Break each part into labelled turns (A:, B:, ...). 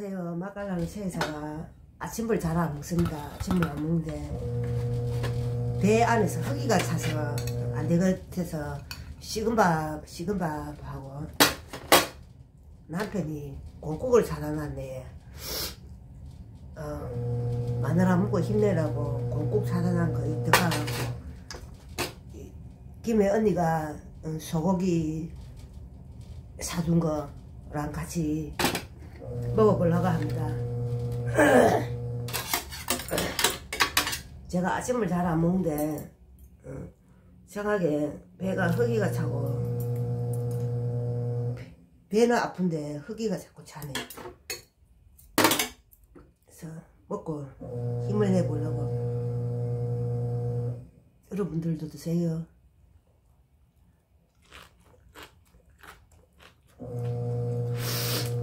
A: 안녕하세요. 맛깔나는 최여사가 아침을 잘 안 먹습니다. 아침을 안 먹는데 배 안에서 허기가 차서 안 되겠어서 식은 밥, 식은 밥하고 남편이 콩국을 사다 놨네. 어, 마늘 안 먹고 힘내라고 콩국 사다 놨거 들어가고 김에 언니가 어, 소고기 사준 거랑 같이 먹어보려고 합니다. 제가 아침을 잘 안 먹는데 어, 생각에 배가 허기가 차고 배는 아픈데 허기가 자꾸 차네. 그래서 먹고 힘을 내보려고 여러분들도 드세요.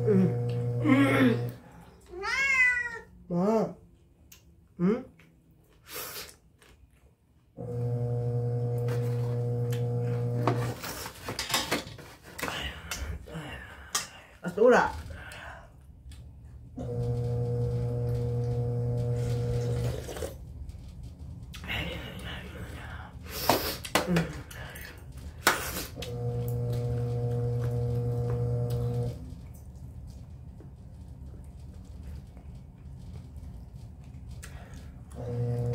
A: 음. 뭐? 응? 아, 쏘라. 음.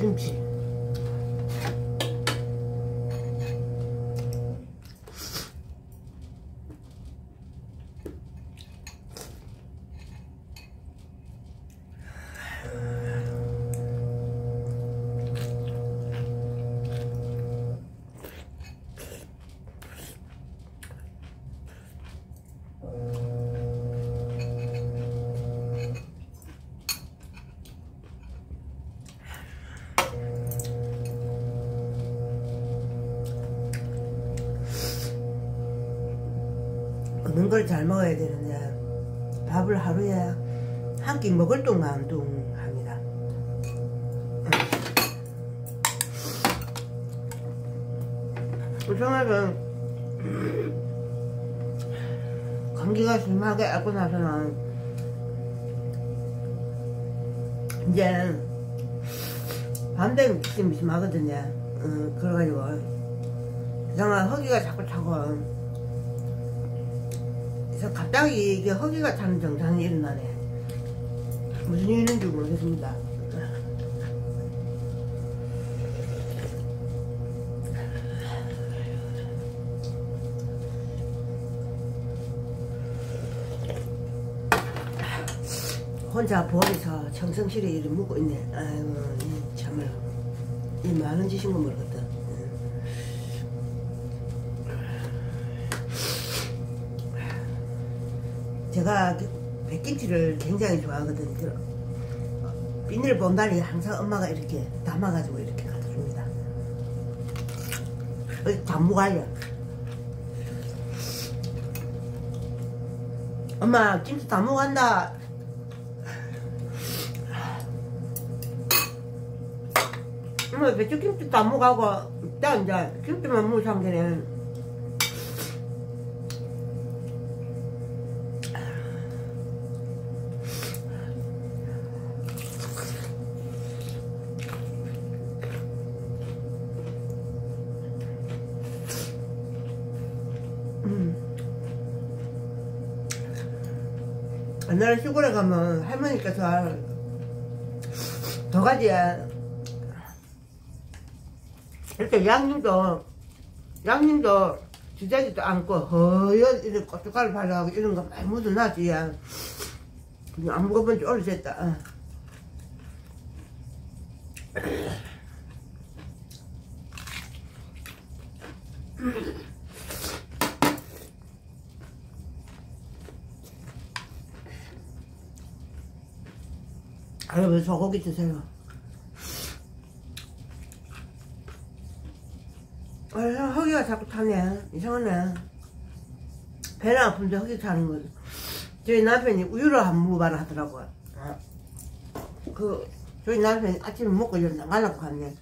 A: 김치 걸 잘 먹어야 되는데 밥을 하루에 한 끼 먹을 동안 뚱합니다. 우선은 감기가 심하게 앓고 나서는 이제 밤 되면 좀 심하거든요. 어, 그래가지고 이상한 허기가 자꾸 차고 그래서 갑자기 이게 허기가 차는 증상이 일어나네. 무슨 있는지 모르겠습니다. 혼자 부엌에서 청성실에 일을 묵고 있네. 아이고, 참을. 이 많은 짓인 거 모르겠다. 제가 백김치를 굉장히 좋아하거든요. 비닐 본다리 항상 엄마가 이렇게 담아가지고 이렇게 갖다 줍니다. 단무갈려. 엄마 김치 담무간다. 엄마 배추김치 담무가고 딱 이제 김치만 상태는 옛날에 시골에 가면 할머니께서 더가지에 이렇게 양념도 양념도 지자지도 않고 허연 이런 고춧가루 발라하고 이런 거 많이 묻어놨지. 안 먹어본 지 오래됐다 여러분 소고기 드세요? 아, 허기가 자꾸 타네. 이상하네. 배는 아픈데 허기 타는 거지. 저희 남편이 우유를 한 무발 하더라고요. 아, 그 저희 남편이 아침에 먹고 이제 나가려고 갔네.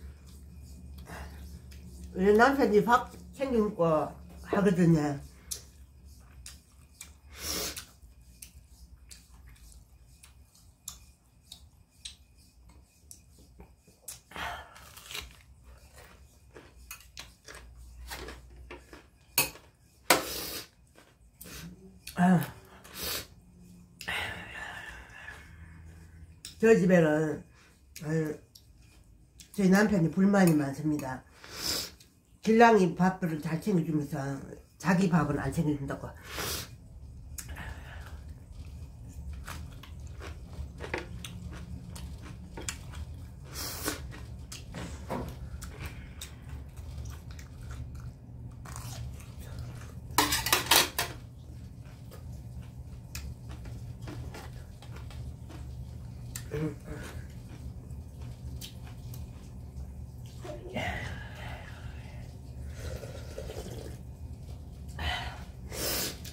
A: 우리 남편이 밥 챙겨 먹고 하거든요 저 집에는 어, 저희 남편이 불만이 많습니다. 신랑이 밥들을 잘 챙겨주면서 자기 밥은 안 챙겨준다고.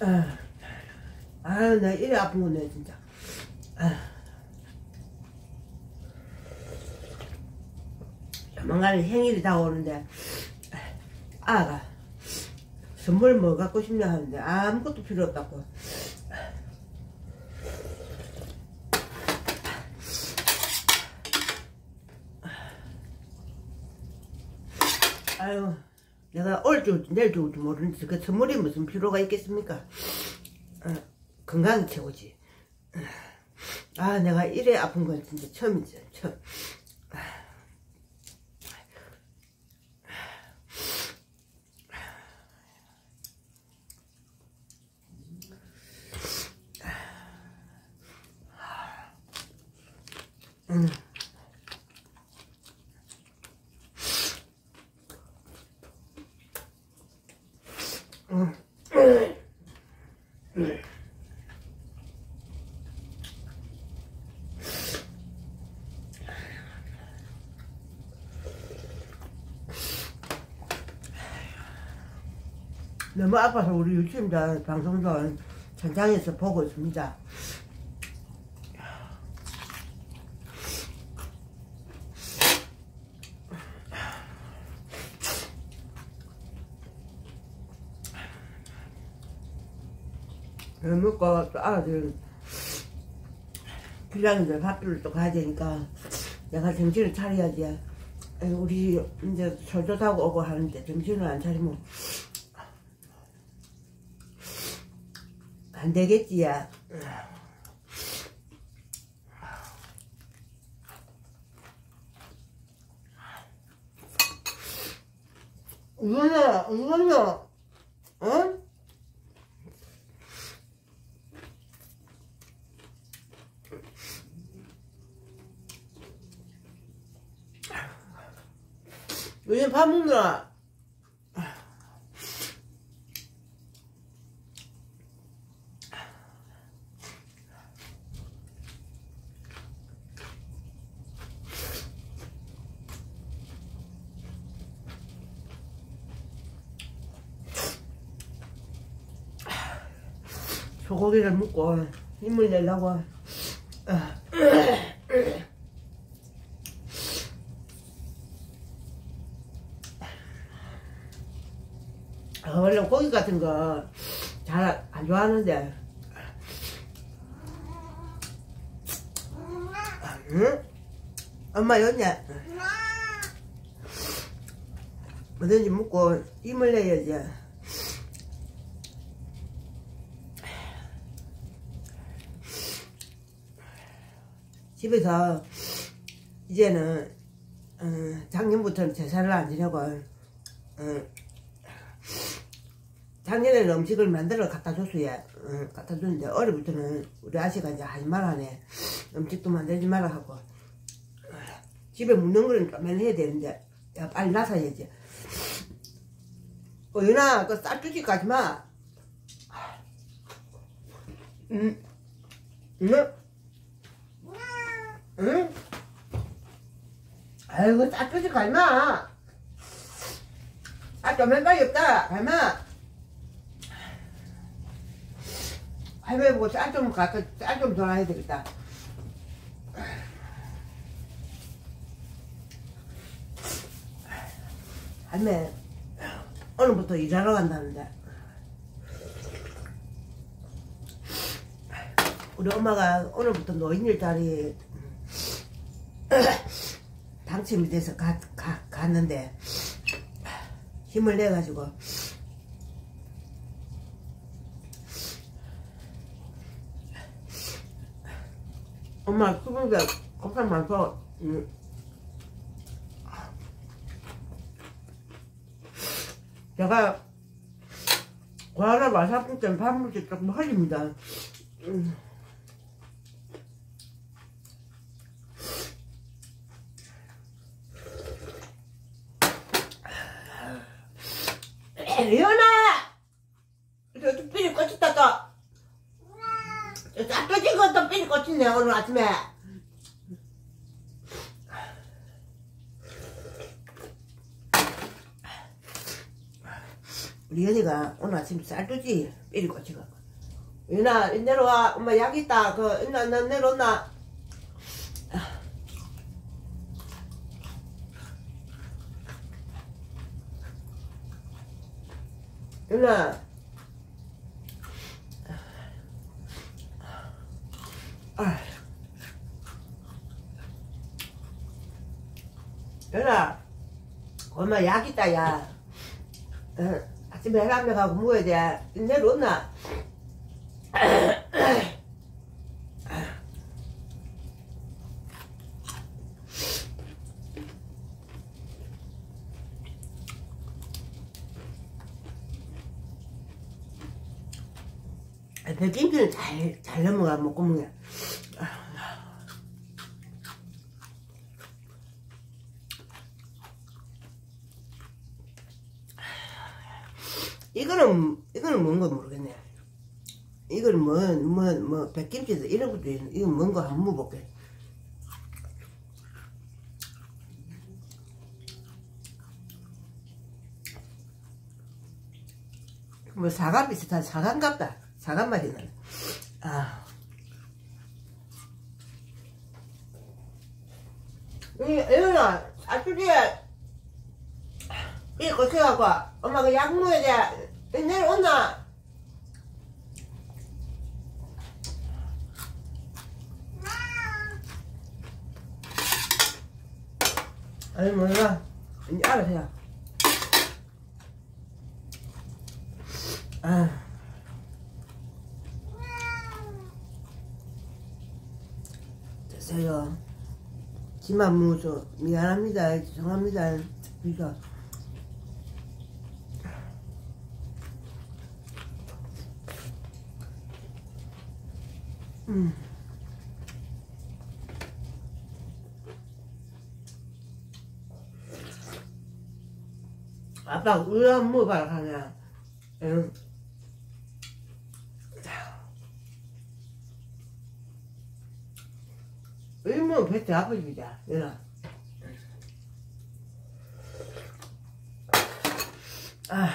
A: 아, 아유, 나 이래 아픈 거네, 진짜. 아. 조만간에 생일이 다가오는데, 아가, 선물 뭐 갖고 싶냐 하는데, 아무것도 필요 없다고. 아유, 내가 올 줄, 내일 줄지 모르는데, 그 선물이 무슨 필요가 있겠습니까? 어, 건강이 최고지. 아, 내가 이래 아픈 건 진짜 처음이지, 처음. 음. 너무 아파서 우리 유치원자 방송도 현장에서 보고 있습니다. 먹고 또 아들 길랑이들 밥들을 또 가야 되니까 내가 정신을 차려야지 우리 이제 설도 타고 오고 하는데 정신을 안 차리면 안 되겠지, 야. 이거는, 이거는, 어? 요즘 밥 먹느라 소고기를 먹고 힘을 내려고. 어, 원래 고기 같은 거 잘 안 좋아하는데. 응? 엄마 여냐? 뭐든지 먹고 힘을 내야지 집에서 이제는 어, 작년부터는 제사를 안 지내고 어, 작년에는 음식을 만들어 갖다 줬어요. 어, 갖다 줬는데 올해부터는 우리 아씨가 이제 하지 말라네. 음식도 만들지 말라 하고 어, 집에 묻는 거는 좀만 해야 되는데 야, 빨리 나서야지. 어, 유나 그 쌀주지 가지 마. 응? 응? 응? 아이고 쌀주지 가지 마. 아, 좀 왼발이 없다. 갈마. 할머니 보고 쌀좀 갖다, 쌀좀 돌아야 되겠다. 할머니, 오늘부터 일하러 간다는데. 우리 엄마가 오늘부터 노인일 자리 당첨이 돼서 가, 가, 갔는데 힘을 내가지고 엄마 죽은데 걱정 많소 제가 과하나 아사품 때문에 밥 먹을 때 조금 흘립니다. 음. 저 짝떠진 것도 삐리 꽂혔네 오늘 아침에. 리언이가 오늘 아침 쌀뜨지 삐리 꽂혀갖고. 유나 내려와 엄마 약 있다 그 있나 나 내려온나 유나 아. 유나 엄마 약 있다 야. 어, 아침에 해감매 가고 먹어야 돼. 내려온나? 백김치는 잘, 잘 넘어가, 먹고 먹냐. 이거는, 이거는 뭔가 모르겠네. 이거는 뭐, 뭐, 뭐, 백김치도 이런 것도 있는, 이건 뭔가 한번 먹어볼게. 뭐, 사과 비슷한 사과인갑다. 사과 맛이 나네. 아. 이, 이거는, 아주리에, 이 고쳐갖고, 엄마가 약 먹어야 돼. 내일 온나? 아니 몰라 이제 알아서 해 아. 됐어요 지만 무서 미안합니다 죄송합니다 비가 음. 아빠 우유 한번 먹어봐라 하냐 응. 우유 배트 아프지자 얘나 아,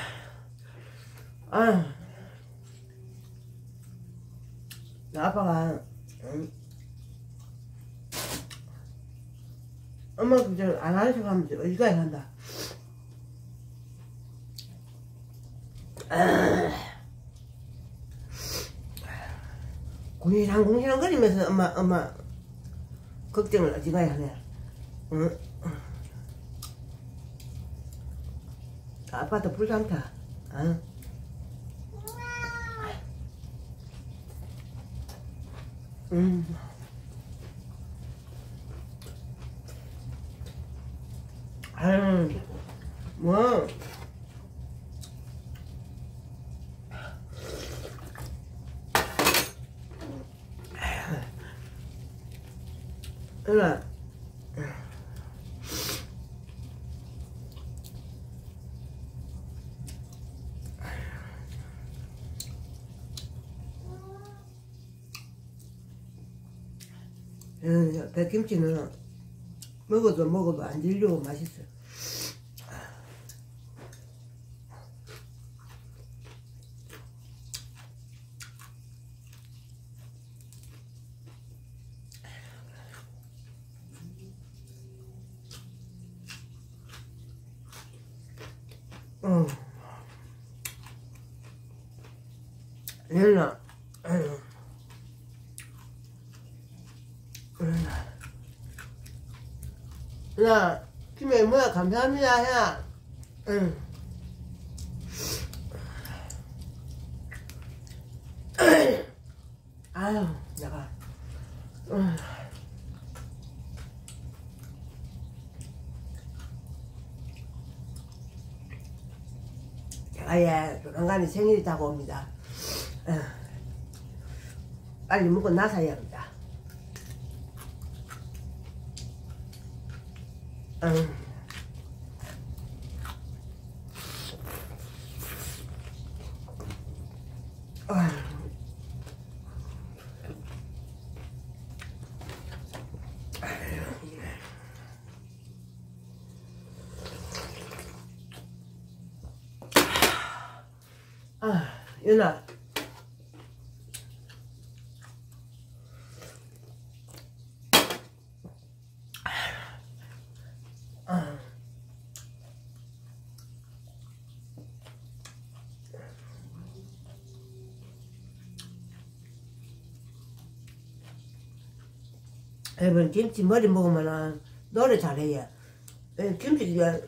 A: 아, 아빠가 응. 엄마 그저 안척 하면 어디까지 간다 공시랑 공시랑 거리면서 엄마 엄마 걱정을 어지가야 하네. 응? 아빠도 불상타. 응? 음. 아유, 뭐. 누나 음, 백김치는 먹어도 먹어도 안 질리고 맛있어. 어. 얘나, 아유. 야, 김에 뭐야, 감사합니다, 야. 응. 아유, 내가. 음. 제가 예, 조만간에 생일이 다가옵니다. 어. 빨리 먹고 나서야 합니다. 음. 아. 아, 윤아. 아. 여러분 김치 머리 먹으면은 노래 잘해요. 예, 김치 이제